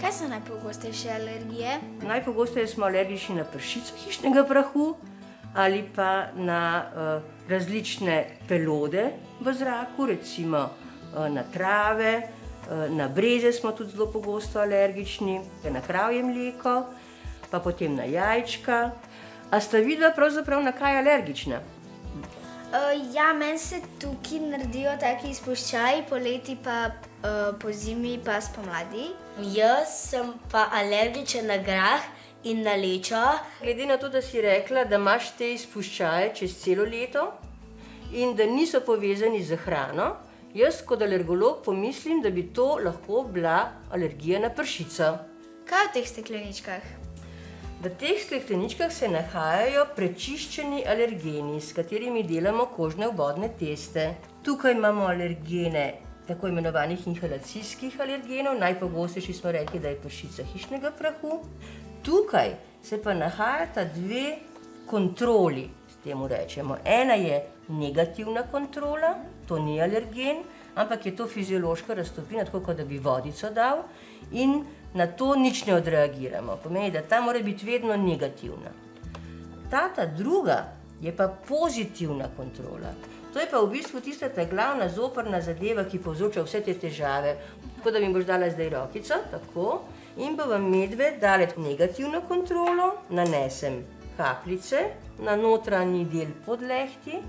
Kaj so najpogostejše alergije? Najpogosteje smo alergični na pršico hišnega prahu ali pa na uh, različne pelode v zraku, recimo uh, na trave, uh, na breze smo tudi zelo pogosto alergični, na kravje mleko, pa potem na jajčka. A sta videla pravzaprav na kaj alergična? Uh, ja, meni se tukaj naredijo taki izpuščaji, poleti pa po zimi, pa spomladi. Jaz sem pa alergičen na grah in na lečo. Glede na to, da si rekla, da imaš te izpuščaje čez celo leto in da niso povezani z hrano, jaz kot alergolog pomislim, da bi to lahko bila alergija na pršico. Kaj v teh stekleničkah? V teh stekleničkah se nahajajo prečiščeni alergeni, s katerimi delamo kožne obodne teste. Tukaj imamo alergene tako imenovanih inhalacijskih alergenov, najpogostejši smo rekli, da je pršica hišnega prahu. Tukaj se pa nahajata dve kontroli, s temu rečemo. Ena je negativna kontrola, to ni alergen, ampak je to fiziološka raztopina, tako kot da bi vodico dal in na to nič ne odreagiramo. Pomeni, da ta mora biti vedno negativna. Ta ta druga je pa pozitivna kontrola. To je pa v bistvu tista ta glavna zoprna zadeva, ki povzroča vse te težave. Tako da mi boš dala zdaj rokico, tako, in bo vam medve dale negativno kontrolo, nanesem kapljice na notranji del podlehti,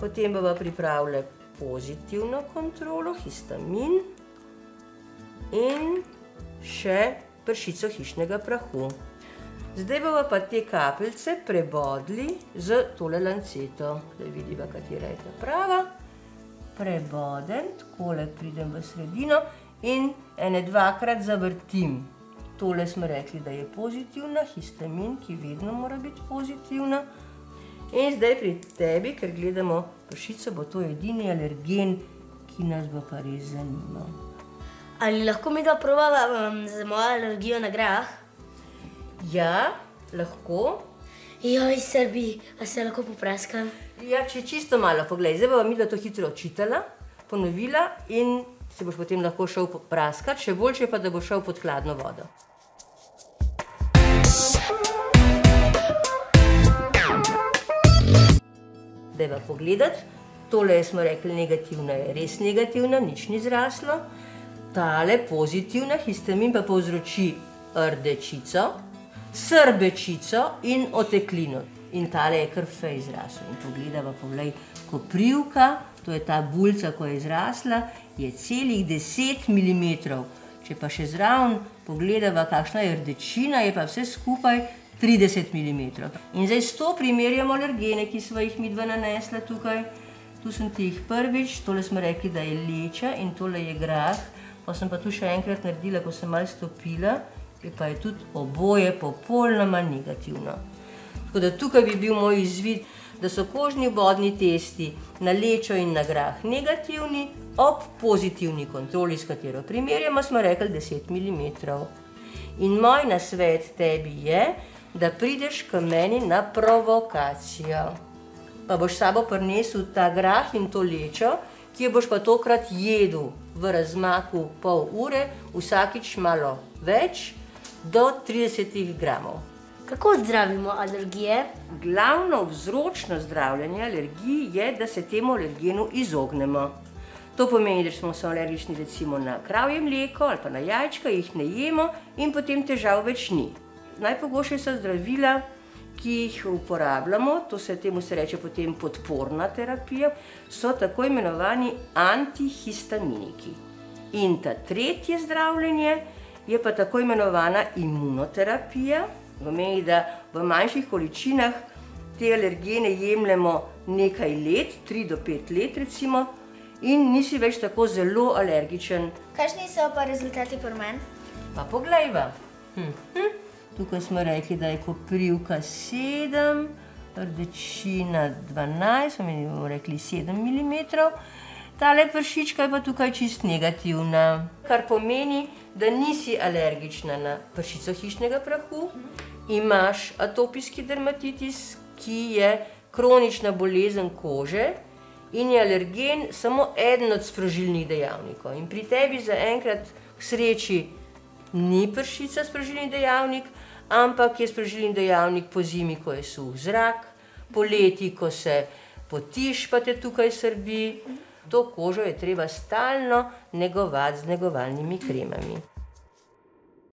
potem bova pripravila pozitivno kontrolo, histamin in še pršico hišnega prahu. Zdaj bomo pa te kapljice prebodli z tole lanceto. Zdaj vidiva, katera je ta prava. Prebodem, takole pridem v sredino in ene dvakrat zavrtim. Tole smo rekli, da je pozitivna, histamin, ki vedno mora biti pozitivna. In zdaj pri tebi, ker gledamo pršico, bo to edini alergen, ki nas bo pa res zanimal. Ali lahko mi ga probava um, za mojo alergijo na grah? Ja, lahko. Joj, Srbi, a se lahko popraskam? Ja, če čisto malo poglej, zdaj bova mi to hitro očitala, ponovila in se boš potem lahko šel praskat, še boljše pa, da boš šel pod hladno vodo. Dajva pogledati, tole smo rekli negativna je res negativna, nič ni zraslo. Tale pozitivna histamin pa povzroči rdečico, srbečico in oteklino. In tale je kar fej zrasla. In pogledava, poglej, koprivka, to je ta bulca, ko je izrasla, je celih 10 mm. Če pa še zraven pogledava, kakšna je rdečina, je pa vse skupaj 30 mm. In zdaj s to primerjamo alergene, ki smo jih mi dva nanesla tukaj. Tu sem ti jih prvič, tole smo rekli, da je leča in tole je grah. Pa sem pa tu še enkrat naredila, ko sem malo stopila, pa je tudi oboje popolnoma negativno. Tako da tukaj bi bil moj izvid, da so kožni obodni testi na lečo in na grah negativni, ob pozitivni kontroli, s katero primerjamo, smo rekli 10 mm. In moj nasvet tebi je, da prideš k meni na provokacijo. Pa boš sabo prinesel ta grah in to lečo, ki jo boš pa tokrat jedel v razmaku pol ure, vsakič malo več, do 30 gramov. Kako zdravimo alergije? Glavno vzročno zdravljenje alergij je, da se temu alergenu izognemo. To pomeni, da smo se alergični recimo na kravje mleko ali pa na jajčka, jih ne jemo in potem težav več ni. Najpogosteje so zdravila, ki jih uporabljamo, to se temu se reče potem podporna terapija, so tako imenovani antihistaminiki. In ta tretje zdravljenje je pa tako imenovana imunoterapija, pomeni, da v manjših količinah te alergene jemljemo nekaj let, tri do pet let recimo, in nisi več tako zelo alergičen. Kakšni so pa rezultati pri meni? Pa poglejva. Hm, hm. Tukaj smo rekli, da je koprivka 7, rdečina 12, mi bomo rekli 7 mm. Tale pršička je pa tukaj čist negativna, kar pomeni, da nisi alergična na pršico hišnega prahu, imaš atopijski dermatitis, ki je kronična bolezen kože in je alergen samo eden od sprožilnih dejavnikov. In pri tebi zaenkrat k sreči ni pršica spražilni dejavnik, ampak je spražilni dejavnik po zimi, ko je suh zrak, poleti, ko se potiš, pa te tukaj srbi. To kožo je treba stalno negovati z negovalnimi kremami.